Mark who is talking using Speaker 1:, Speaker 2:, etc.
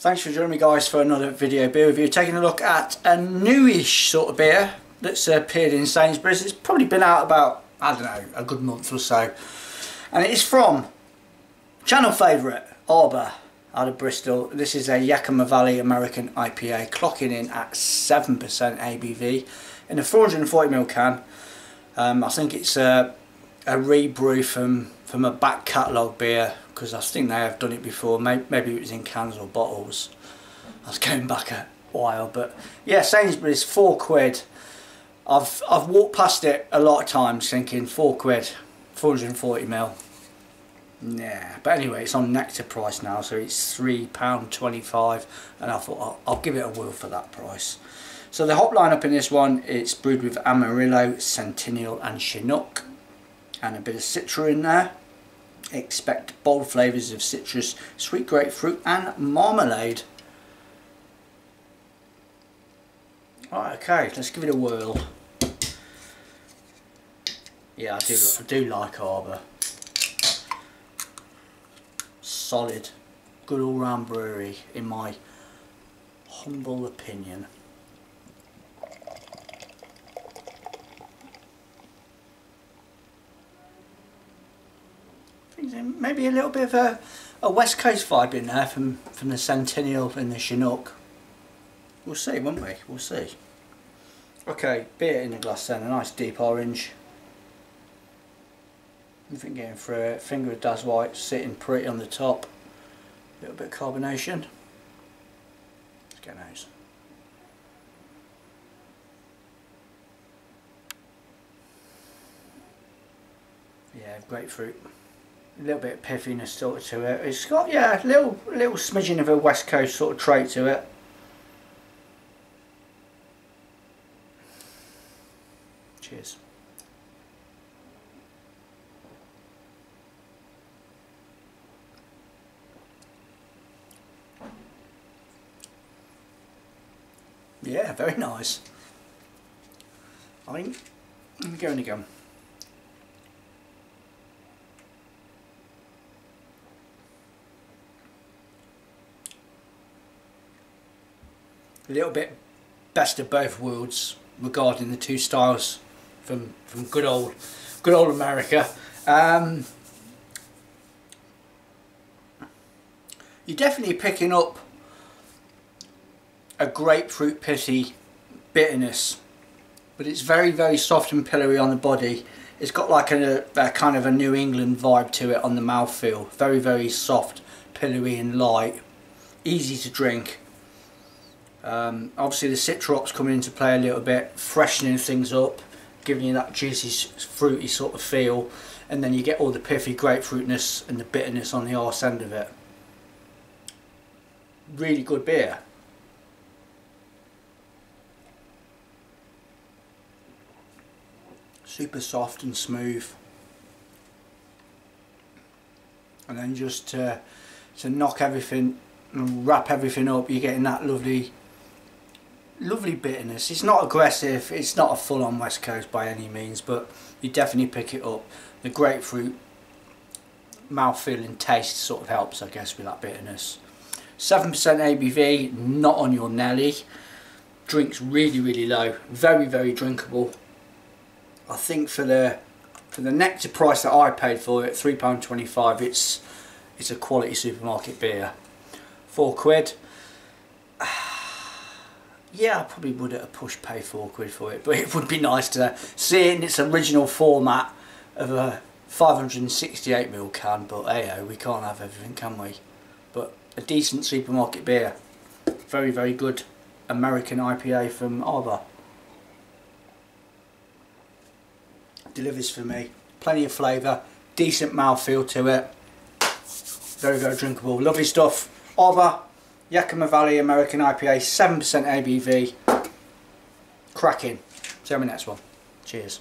Speaker 1: Thanks for joining me guys for another video beer review. Taking a look at a newish sort of beer that's appeared in Sainsbury's. It's probably been out about, I don't know, a good month or so. And it is from channel favourite, Arbor, out of Bristol. This is a Yakima Valley American IPA, clocking in at 7% ABV in a 440ml can. Um, I think it's a, a rebrew from, from a back catalogue beer because I think they have done it before. Maybe it was in cans or bottles. I was going back a while, but yeah, Sainsbury's four quid. I've I've walked past it a lot of times thinking four quid, 440 mil. Yeah, but anyway, it's on nectar price now, so it's three pound twenty-five, and I thought I'll, I'll give it a whirl for that price. So the hop lineup in this one, it's brewed with Amarillo, Centennial, and Chinook, and a bit of Citra in there. Expect bold flavours of citrus, sweet grapefruit and marmalade. Right, okay, let's give it a whirl. Yeah, I do, I do like Arbor. Solid, good all-round brewery in my humble opinion. Maybe a little bit of a, a West Coast vibe in there from, from the Centennial and the Chinook. We'll see, won't we? We'll see. Okay, beer in the glass then, a nice deep orange. Nothing getting through it. Finger of Das White sitting pretty on the top. A little bit of carbonation. Let's get those. Yeah, grapefruit a little bit of piffiness sort of to it. It's got yeah, a little little smidgen of a West Coast sort of trait to it. Cheers. Yeah, very nice. I think I'm going again. A little bit best of both worlds regarding the two styles from from good old good old America. Um, you're definitely picking up a grapefruit pitty bitterness, but it's very very soft and pillowy on the body. It's got like a, a kind of a New England vibe to it on the mouthfeel. Very very soft, pillowy and light, easy to drink. Um, obviously the citrops coming into play a little bit, freshening things up, giving you that juicy, fruity sort of feel, and then you get all the piffy grapefruitness and the bitterness on the arse end of it. Really good beer. Super soft and smooth. And then just to, to knock everything and wrap everything up, you're getting that lovely lovely bitterness. It's not aggressive, it's not a full-on West Coast by any means, but you definitely pick it up. The grapefruit mouthfeel and taste sort of helps, I guess, with that bitterness. 7% ABV, not on your Nelly. Drinks really, really low. Very, very drinkable. I think for the for the nectar price that I paid for it, £3.25, it's it's a quality supermarket beer. Four quid yeah, I probably would at a push pay four quid for it, but it would be nice to see it in its original format of a 568ml can, but hey, we can't have everything, can we? But a decent supermarket beer. Very, very good American IPA from Arbor. Delivers for me. Plenty of flavour, decent mouthfeel to it. Very, very drinkable. Lovely stuff. Arbor, Yakima Valley American IPA, 7% ABV. Cracking. See you on the next one. Cheers.